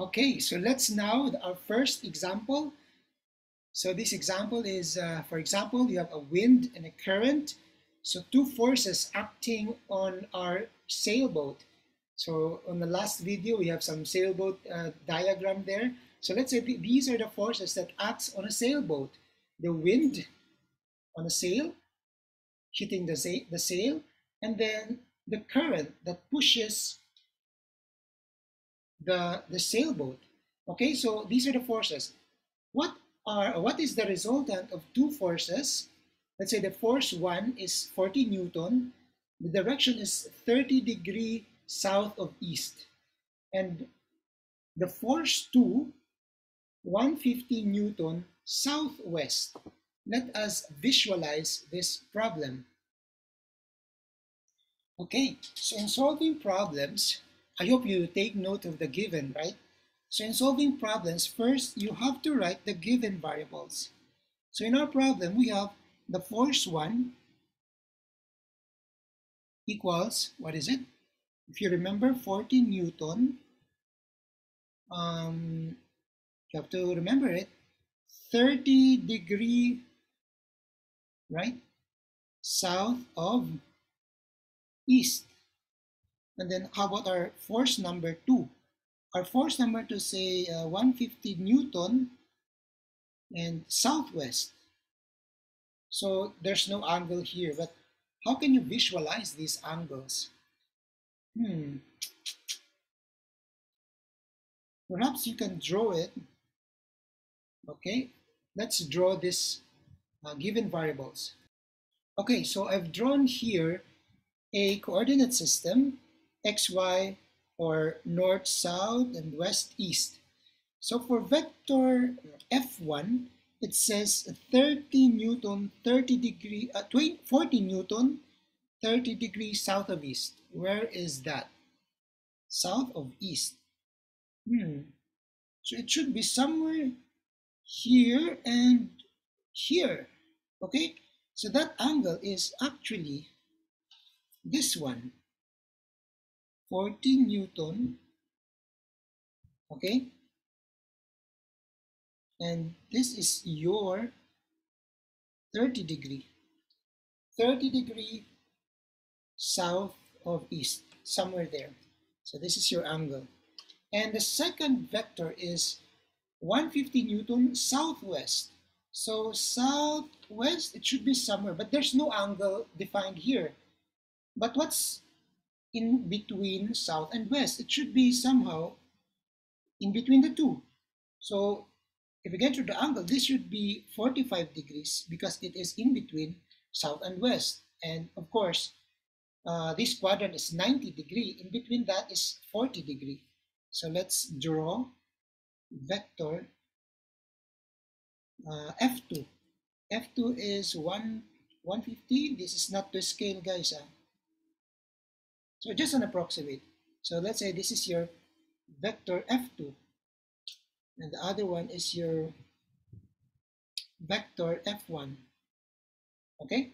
Okay, so let's now, our first example. So this example is, uh, for example, you have a wind and a current. So two forces acting on our sailboat. So on the last video, we have some sailboat uh, diagram there. So let's say th these are the forces that acts on a sailboat. The wind on a sail, hitting the, sa the sail, and then the current that pushes the, the sailboat. Okay, so these are the forces. What are what is the resultant of two forces? Let's say the force one is 40 Newton. The direction is 30 degree south of east. And the force two, 150 Newton southwest. Let us visualize this problem. Okay, so in solving problems, I hope you take note of the given, right? So in solving problems, first you have to write the given variables. So in our problem, we have the force 1 equals, what is it? If you remember, 40 Newton. Um, you have to remember it. 30 degree, right? South of east. And then how about our force number two? Our force number to say uh, 150 Newton and southwest. So there's no angle here, but how can you visualize these angles? Hmm. Perhaps you can draw it. Okay, let's draw this uh, given variables. Okay, so I've drawn here a coordinate system xy or north, south, and west, east. So for vector F1, it says 30 Newton, 30 degree, uh, 20, 40 Newton, 30 degrees south of east. Where is that? South of east. Hmm. So it should be somewhere here and here. Okay? So that angle is actually this one. 40 Newton, okay? And this is your 30 degree, 30 degree south of east, somewhere there. So this is your angle. And the second vector is 150 Newton southwest. So southwest, it should be somewhere, but there's no angle defined here. But what's in between south and west. It should be somehow in between the two. So if you get to the angle, this should be 45 degrees because it is in between south and west. And of course, uh, this quadrant is 90 degree. In between that is 40 degree. So let's draw vector uh, F2. F2 is 1, 150. This is not to scale, guys. Huh? So just an approximate. So let's say this is your vector f2 and the other one is your vector f1. Okay?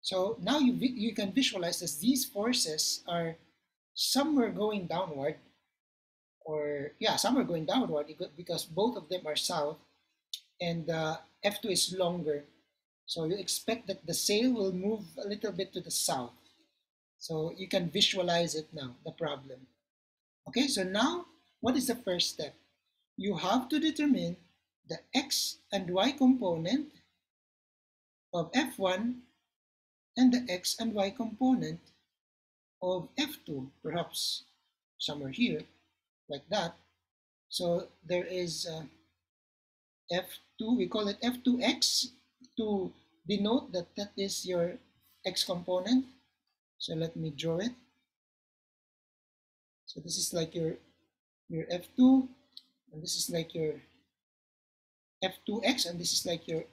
So now you, you can visualize that these forces are somewhere going downward or yeah, somewhere going downward because both of them are south and uh, F2 is longer. So you expect that the sail will move a little bit to the south. So you can visualize it now, the problem. Okay, so now what is the first step? You have to determine the x and y component of F1 and the x and y component of F2, perhaps somewhere here, like that. So there is uh, F2, we call it F2x to denote that that is your x component so let me draw it. So this is like your, your F2, and this is like your F2x, and this is like your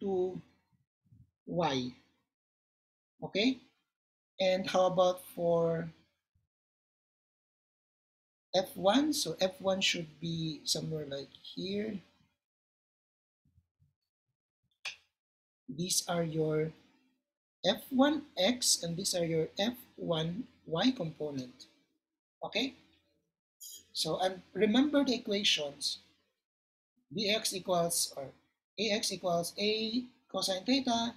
F2y. Okay? And how about for F1? So F1 should be somewhere like here. These are your f1x and these are your f1y component. Okay? So and remember the equations. bx equals or ax equals a cosine theta,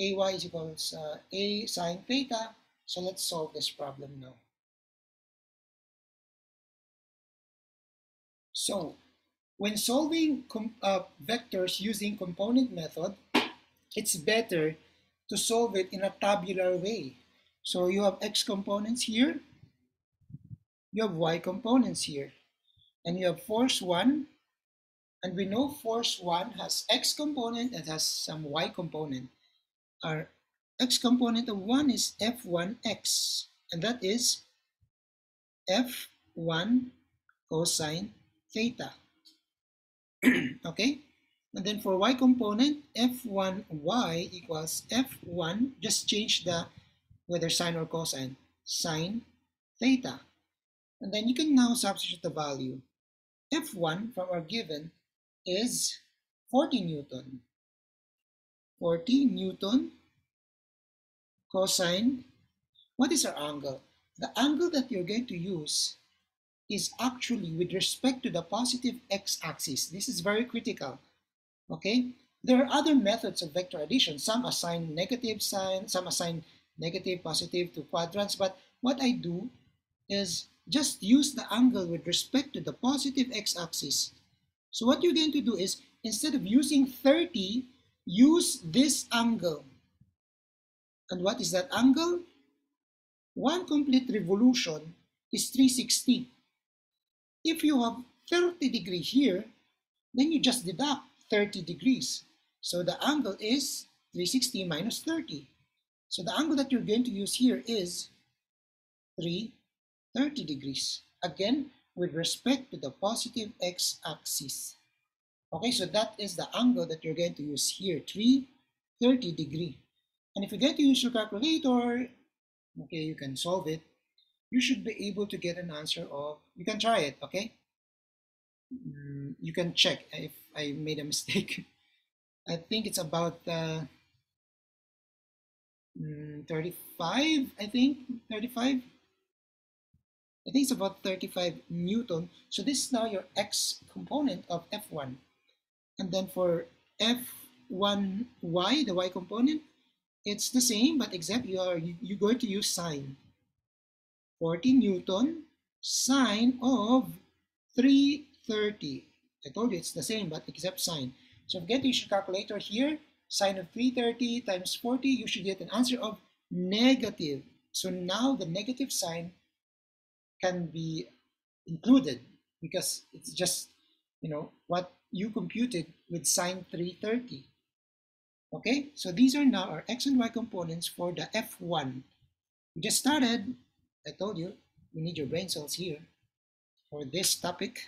ay is equals uh, a sine theta. So let's solve this problem now. So when solving uh, vectors using component method, it's better to solve it in a tabular way. So you have x components here, you have y components here, and you have force 1, and we know force 1 has x component and has some y component. Our x component of 1 is f1x, and that is f1 cosine theta. okay? And then for y component, f1y equals f1, just change the whether sine or cosine, sine theta. And then you can now substitute the value. F1 from our given is 40 Newton. 40 Newton cosine. What is our angle? The angle that you're going to use is actually with respect to the positive x-axis. This is very critical. Okay? There are other methods of vector addition. Some assign negative sign, some assign negative, positive to quadrants. But what I do is just use the angle with respect to the positive x-axis. So what you're going to do is, instead of using 30, use this angle. And what is that angle? One complete revolution is 360. If you have 30 degree here, then you just deduct 30 degrees. So the angle is 360 minus 30. So the angle that you're going to use here is 330 degrees. Again, with respect to the positive x-axis. Okay, so that is the angle that you're going to use here, 330 degree. And if you're going to use your calculator, okay, you can solve it you should be able to get an answer of, you can try it, okay? Mm, you can check if I made a mistake. I think it's about uh, mm, 35, I think, 35. I think it's about 35 Newton. So this is now your X component of F1. And then for F1Y, the Y component, it's the same, but except you are you, you're going to use sine. 40 Newton sine of 330. I told you it's the same, but except sine. So if you get your calculator here, sine of 330 times 40, you should get an answer of negative. So now the negative sign can be included because it's just, you know, what you computed with sine 330. Okay, so these are now our x and y components for the F1. We just started I told you, you need your brain cells here for this topic.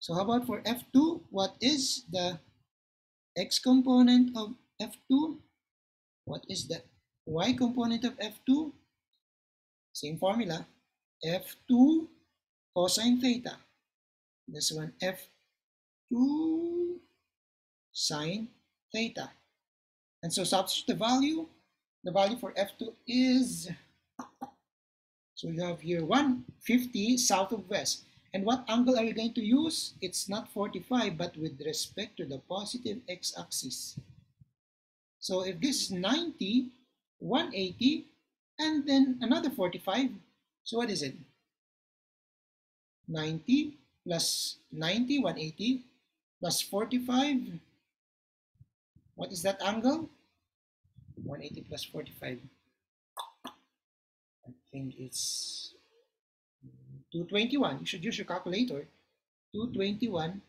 So how about for F2? What is the x component of F2? What is the y component of F2? Same formula. F2 cosine theta. This one F2 sine theta. And so substitute the value. The value for F2 is so you have here 150 south of west. And what angle are you going to use? It's not 45, but with respect to the positive x-axis. So if this is 90, 180, and then another 45, so what is it? 90 plus 90, 180, plus 45. What is that angle? 180 plus 45 I think it's 221. You should use your calculator. 221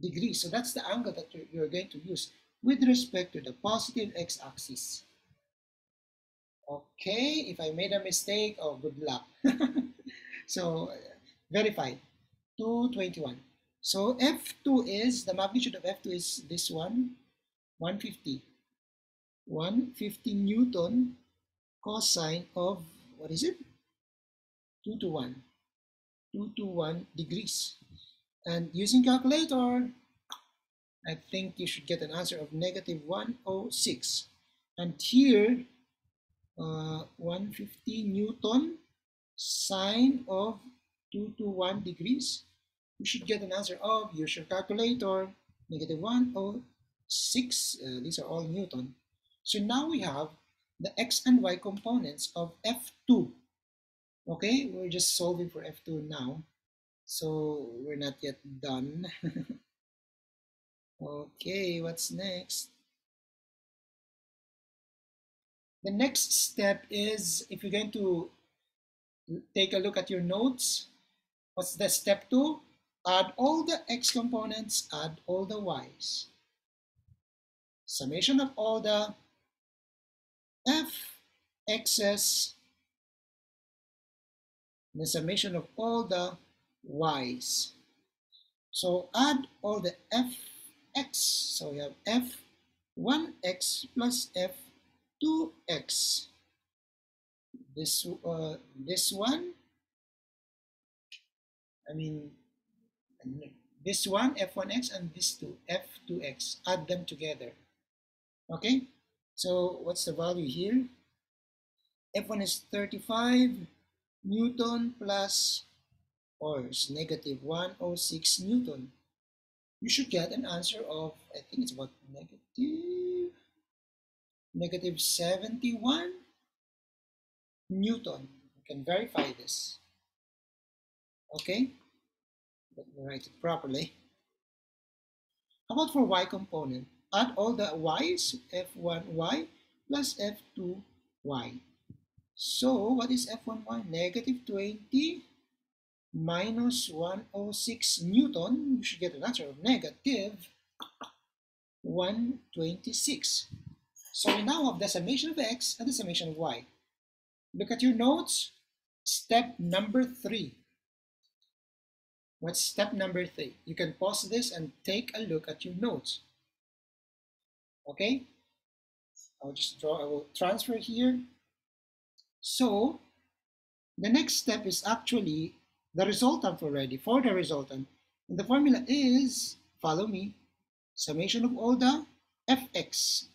degrees. So that's the angle that you're, you're going to use with respect to the positive x-axis. Okay, if I made a mistake, oh, good luck. so, verify. 221. So, F2 is, the magnitude of F2 is this one, 150. 150 Newton cosine of what is it? 2 to 1. 2 to 1 degrees. And using calculator, I think you should get an answer of negative 106. And here, uh, 150 Newton sine of 221 degrees, you should get an answer of, use your calculator, negative 106, uh, these are all Newton. So now we have the x and y components of F2. Okay, we're just solving for F2 now. So we're not yet done. okay, what's next? The next step is if you're going to take a look at your notes, what's the step two? Add all the x components, add all the y's. Summation of all the f x's, the summation of all the y's. So add all the fx. So we have f1x plus f2x. This uh, this one, I mean, this one f1x and this two f2x. Add them together. Okay. So what's the value here? F1 is 35 Newton plus force negative 106 Newton. You should get an answer of, I think it's about negative, negative 71 Newton. You can verify this. Okay, let me write it properly. How about for y component? Add all the y's, f1y plus f2y. So, what is f1y? Negative 20 minus 106 Newton, you should get an answer of negative 126. So we now have the summation of x and the summation of y. Look at your notes. Step number three. What's step number three? You can pause this and take a look at your notes. Okay? I'll just draw, I will transfer here. So, the next step is actually the resultant already for the resultant. And the formula is, follow me, summation of all the fx,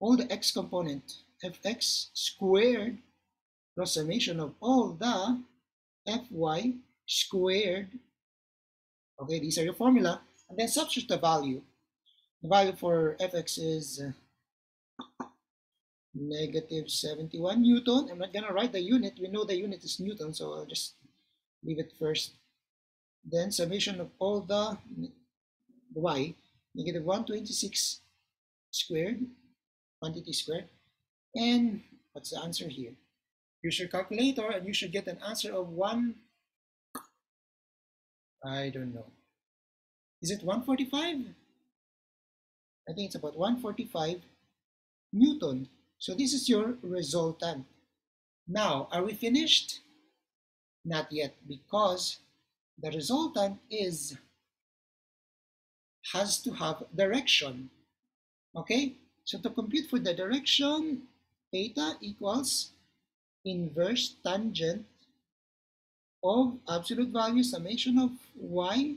all the x component, fx squared plus summation of all the fy squared. Okay, these are your formula. And then substitute the value. The value for fx is uh, negative 71 Newton. I'm not going to write the unit. We know the unit is Newton, so I'll just leave it first. Then summation of all the y, negative 126 squared, quantity squared. And what's the answer here? Use your calculator and you should get an answer of 1, I don't know. Is it 145? I think it's about 145 Newton. So this is your resultant. Now, are we finished? Not yet, because the resultant is has to have direction. Okay, so to compute for the direction, theta equals inverse tangent of absolute value summation of y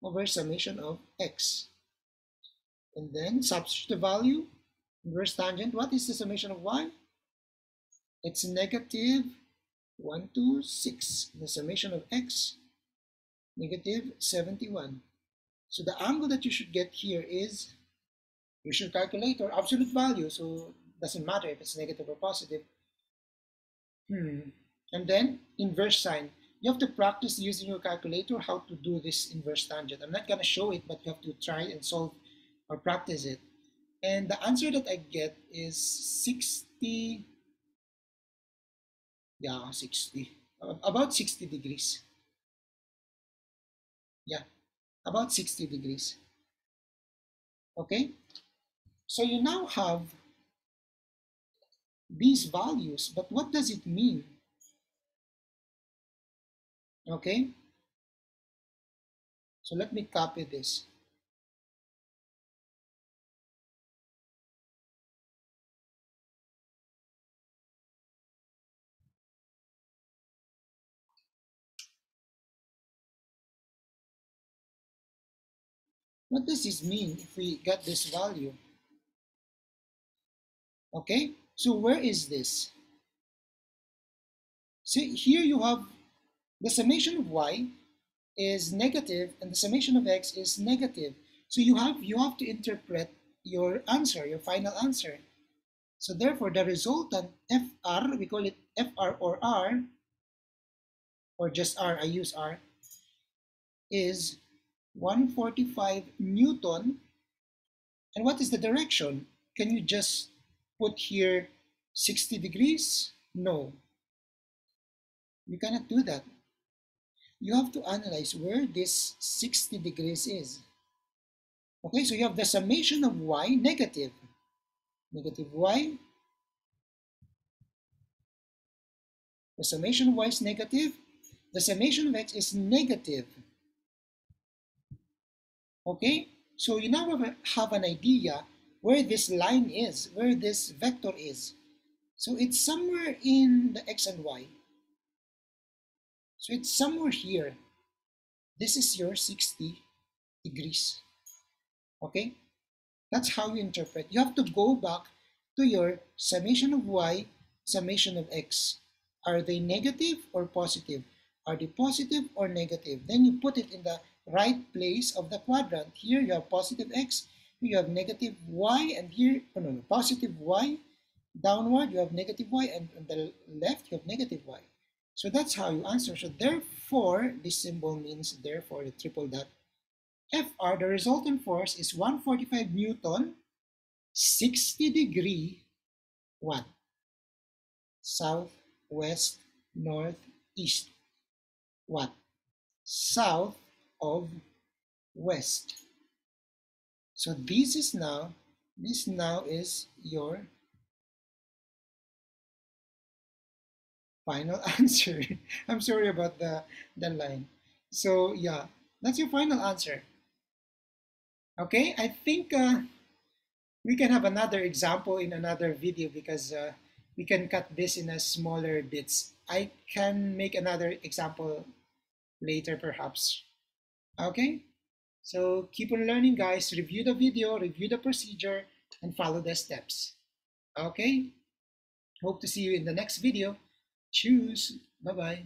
over summation of x. And then substitute the value, inverse tangent. What is the summation of y? It's negative 1 to 6. The summation of x, negative 71. So the angle that you should get here is, you should calculate our absolute value. So doesn't matter if it's negative or positive. Hmm. And then inverse sine. You have to practice using your calculator how to do this inverse tangent. I'm not going to show it, but you have to try and solve or practice it. And the answer that I get is 60 yeah 60 about 60 degrees. Yeah about 60 degrees. Okay? So you now have these values but what does it mean? Okay? So let me copy this What does this mean if we get this value? Okay, so where is this? See, here you have the summation of y is negative and the summation of x is negative. So you have you have to interpret your answer, your final answer. So therefore the resultant FR, we call it FR or R, or just R, I use R, is 145 Newton. And what is the direction? Can you just put here 60 degrees? No. You cannot do that. You have to analyze where this 60 degrees is. Okay, so you have the summation of y negative. Negative y. The summation of y is negative. The summation of x is negative. Okay, so you now have an idea where this line is, where this vector is. So it's somewhere in the x and y. So it's somewhere here. This is your 60 degrees. Okay? That's how you interpret. You have to go back to your summation of y, summation of x. Are they negative or positive? Are they positive or negative? Then you put it in the right place of the quadrant. Here you have positive x, you have negative y, and here, oh no, no, positive y, downward you have negative y, and on the left you have negative y. So that's how you answer. So therefore, this symbol means therefore the triple dot Fr, the resultant force is 145 Newton, 60 degree, what? South, west, north, east. What? South of west. So this is now, this now is your final answer. I'm sorry about the, the line. So yeah, that's your final answer. Okay, I think uh, we can have another example in another video because uh, we can cut this in a smaller bits. I can make another example later perhaps. Okay, so keep on learning guys, review the video, review the procedure, and follow the steps. Okay, hope to see you in the next video. Choose, bye-bye.